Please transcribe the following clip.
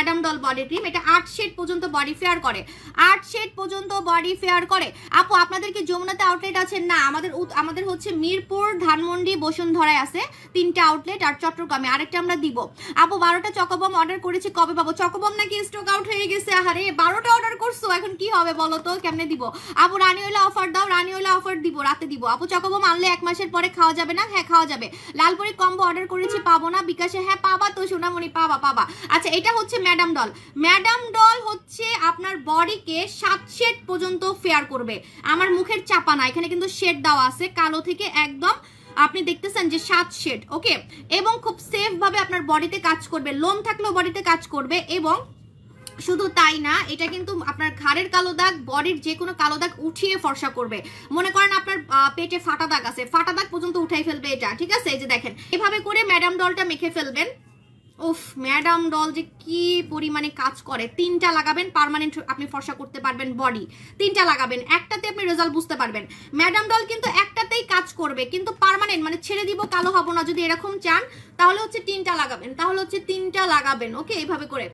Madam doll body cream, এটা আট shade পর্যন্ত বডি ফেয়ার করে। আট শেড পর্যন্ত বডি ফেয়ার করে। আপু, আপনাদের কি যমুনাতে আউটলেট আছে? না, আমাদের আমাদের হচ্ছে মিরপুর, ধানমন্ডি, বসুন্ধরায় আছে তিনটা আউটলেট আর চট্টগ্রামে আরেকটা আমরা দিব। আপু, বারোটা চকোবম অর্ডার করেছি, কবে পাবো? চকোবম নাকি স্টক আউট হয়ে গেছে? আরে বারোটা অর্ডার করছ, এখন কি হবে বলো তো? কেমনে দিব? আপু, রানিওলা অফার দাও অফার দিব রাতে দিব। আপু চকোবম আনলে এক মাসের পরে খাওয়া যাবে না? হ্যাঁ খাওয়া যাবে। লালপুরি কম্বো অর্ডার করেছি পাবো না বিকাশে। হ্যাঁ পাবা তো সোনামণি পাবা পাবা। আচ্ছা এটা হচ্ছে ম্যাডাম ডল ম্যাডাম ডল হচ্ছে আপনার বডিকে সাত শেড পর্যন্ত ফেয়ার করবে। আমার মুখের চাপা না এখানে কিন্তু শেড দেওয়া আছে। কালো থেকে একদম আপনি দেখতেছেন যে সাত শেড ওকে এবং খুব সেফ ভাবে আপনার বডিতে কাজ করবে। লোম থাকলেও বডিতে কাজ করবে এবং শুধু তাই না, এটা কিন্তু আপনার ঘাড়ের কালো দাগ, বডির যে কোনো কালো দাগ উঠিয়ে ফর্সা করবে। মনে করেন আপনার পেটে ফাটা দাগ আছে, ফাটা দাগ পর্যন্ত উঠাই ফেলবে এটা, ঠিক আছে? এই যে দেখেন, এভাবে করে ম্যাডাম ডলটা মেখে ফেলবেন। উফ, ম্যাডাম ডল যে কি পরিমাণে কাজ করে। তিনটা লাগাবেন, পারমানেন্ট আপনি ফর্সা করতে পারবেন বডি। তিনটা লাগাবেন, একটাতে আপনি রেজাল্ট বুঝতে পারবেন। ম্যাডাম ডল কিন্তু একটাতেই কাজ করবে, কিন্তু পারমানেন্ট মানে ছেড়ে দিব, কালো হব না, যদি এরকম চান, তাহলে হচ্ছে তিনটা লাগাবেন, তাহলে হচ্ছে তিনটা লাগাবেন, ওকে? এইভাবে করে।